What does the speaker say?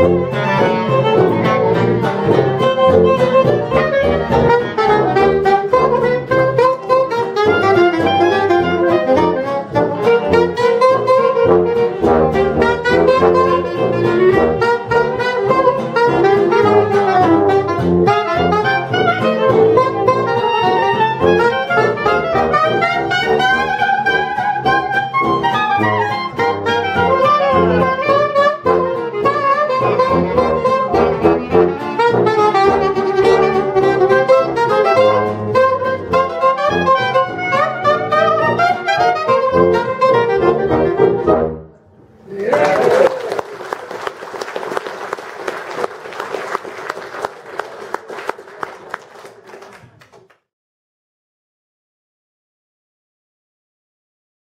Thank